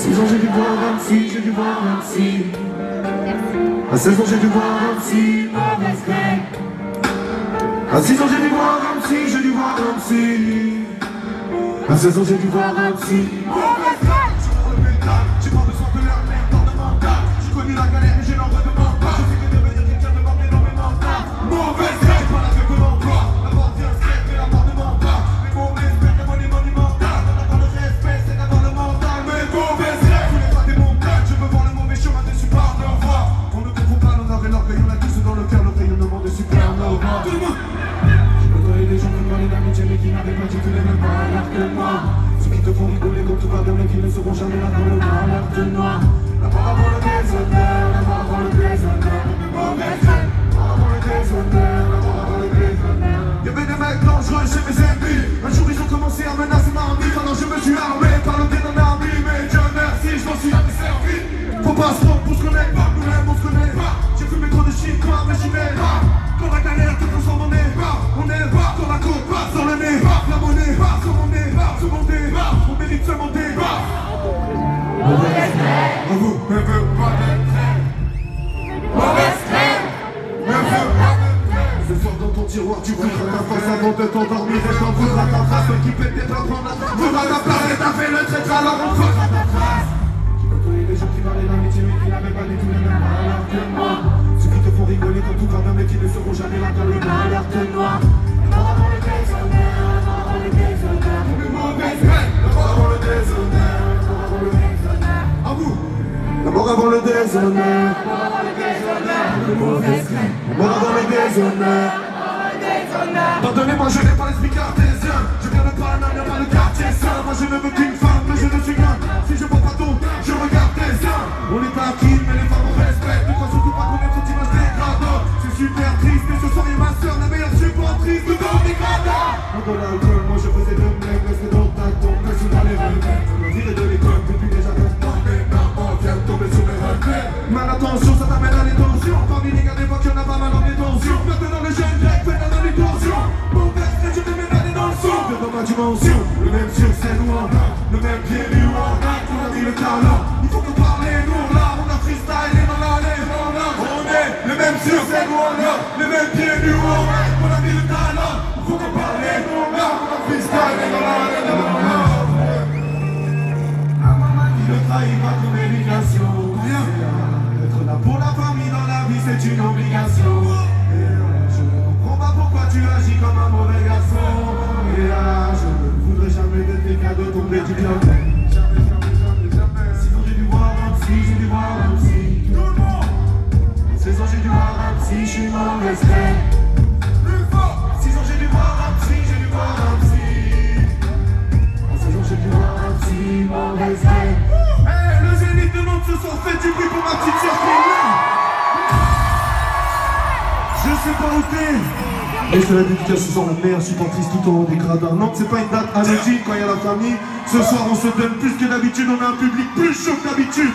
À 6 ans j'ai dû voir un psy, j'ai dû voir un psy À 16 ans j'ai dû voir un psy, mauvaise graine À 6 ans j'ai dû voir un psy, j'ai dû voir un psy À 16 ans j'ai dû voir un psy, mauvaise graine J'ai pas besoin de leur merde dans le mental. J'ai connu la galère qui n'avaient pas du tout les mêmes valeurs que moi. Ceux qui te font rigoler quand tout va bien mais qui ne seront jamais là dans le malheur de noir La mort avant le déshonneur, la mort avant déshonneur la mort avant le déshonneur, la mort avant le déshonneur Y'avait des mecs dangereux chez mes ennemis. Un jour ils ont commencé à menacer ma vie. Alors je me suis armé par le bien d'un Mais Dieu merci, je m'en suis jamais Faut pas se tromper pour se connaître pas, on se connaît pas. J'ai fumé trop de shit, ne veut pas d'être mauvaise graine Ne veut pas d'être Ce soir dans ton tiroir tu voudras ta face avant de t'endormir. Et t'en voudras ta trace qui pète tes plans Voudra ta place et t'as fait le traître alors on fera ta trace J'ai côtoyé des gens qui parlaient d'amitié mais qui n'avaient pas du tout les mêmes mort avant le graine, la mort avant le déshonneur. Pardonnez-moi, je n'ai pas l'esprit cartésien Je viens de Paname, pas le quartier sain Moi je ne veux qu'une femme, mais je ne suis qu'un. Si je vois pas ton, je regarde tes seins. On est taquine, mais les femmes on respecte Ne crois surtout pas qu'on aime cette image dégradante C'est super triste, mais ce soir est ma soeur La meilleure supportrice de ton même sur scène ou en bas Le même pied nu ou en bas, on a mis le talent faut qu'on parle nous là, on a freestylé dans l'allée Ah maman, il ne trahit pas ton éducation. Être là pour la famille dans la vie c'est une obligation psy, je suis mauvaise Plus fort. 6 ans j'ai dû voir un psy, j'ai dû voir un psy. À 16 ans j'ai dû voir un psy, mauvaise Hey, le zénith de Nantes ce soir fait du bruit pour ma petite sœur qui Je sais pas où t'es. Et je te la dédicace ce soir la meilleure supportrice tout au long des gradins. Nantes c'est pas une date anodine quand il y a la famille. Ce soir on se donne plus que d'habitude, on a un public plus chaud que d'habitude